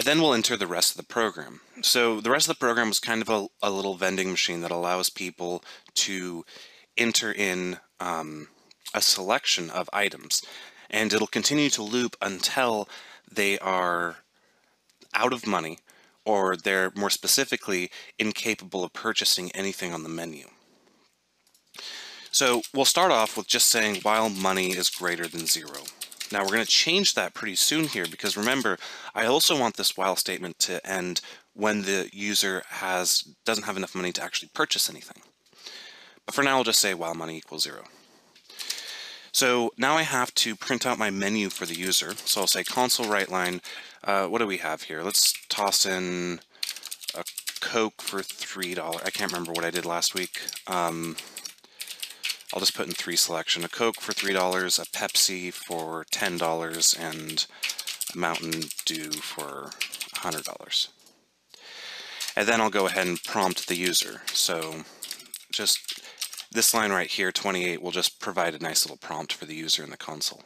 And then we'll enter the rest of the program. So the rest of the program is kind of a, a little vending machine that allows people to enter in um, a selection of items. And it'll continue to loop until they are out of money or they're more specifically incapable of purchasing anything on the menu. So we'll start off with just saying while money is greater than zero. Now we're going to change that pretty soon here because remember, I also want this while statement to end when the user has doesn't have enough money to actually purchase anything. But for now, I'll just say while money equals zero. So now I have to print out my menu for the user. So I'll say console write line. Uh, what do we have here? Let's toss in a Coke for $3. I can't remember what I did last week. Um, I'll just put in three selection. A Coke for $3, a Pepsi for $10, and a Mountain Dew for $100. And then I'll go ahead and prompt the user. So just this line right here, 28, will just provide a nice little prompt for the user in the console.